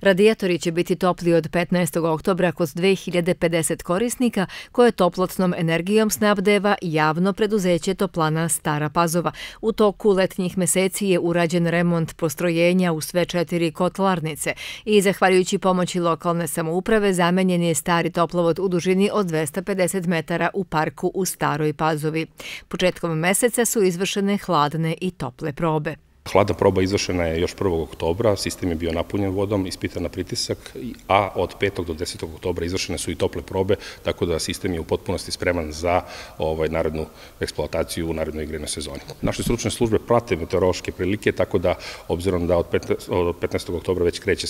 Radijatori će biti topli od 15. oktobra kod 2050 korisnika koje toplotnom energijom snabdeva javno preduzeće Toplana Stara Pazova. U toku letnjih meseci je urađen remont postrojenja u sve četiri kotlarnice i zahvaljujući pomoći lokalne samouprave zamenjen je stari toplovod u dužini od 250 metara u parku u Staroj Pazovi. Početkom meseca su izvršene hladne i tople probe. Hladna proba izvršena je još 1. oktobra, sistem je bio napunjen vodom, ispitan na pritisak, a od 5. do 10. oktobra izvršene su i tople probe, tako da sistem je u potpunosti spreman za ovaj, narodnu eksploataciju u narodnoj igrenoj sezoni. Naše stručne službe prate meteorološke prilike, tako da, obzirom da od 15. oktobra već kreće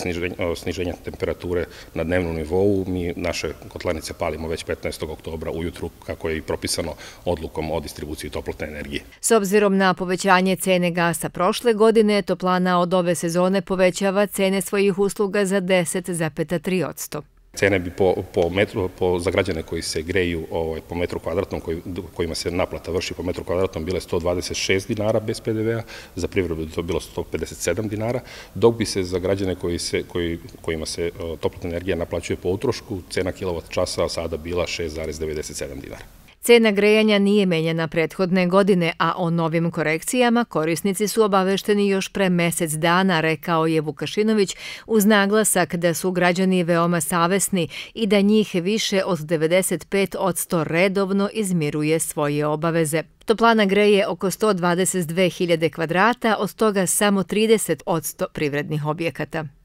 sniženje temperature na dnevnom nivou, mi naše kotlanice palimo već 15. oktobra ujutru, kako je i propisano odlukom o distribuciji toplotne energije. S obzirom na povećanje cene gasa prošle prošle godine Toplana od ove sezone povećava cene svojih usluga za 10,3 odsto. Cene bi po, po metru, po, za građane koji se greju ovaj, po metru kvadratnom, koji, kojima se naplata vrši po metru kvadratnom, bile 126 dinara bez PDV-a, za privredu bi to bilo 157 dinara, dok bi se za građane koji se, koji, kojima se toplotna energija naplaćuje po utrošku, cena kilovat časa sada bila 6,97 dinara. Cena grejanja nije menjena prethodne godine, a o novim korekcijama korisnici su obavešteni još pre mesec dana, rekao je Vukašinović, uz naglasak da su građani veoma savesni i da njih više od 95 od 100 redovno izmiruje svoje obaveze. Toplana greje oko 122.000 kvadrata, od toga samo 30 od 100 privrednih objekata.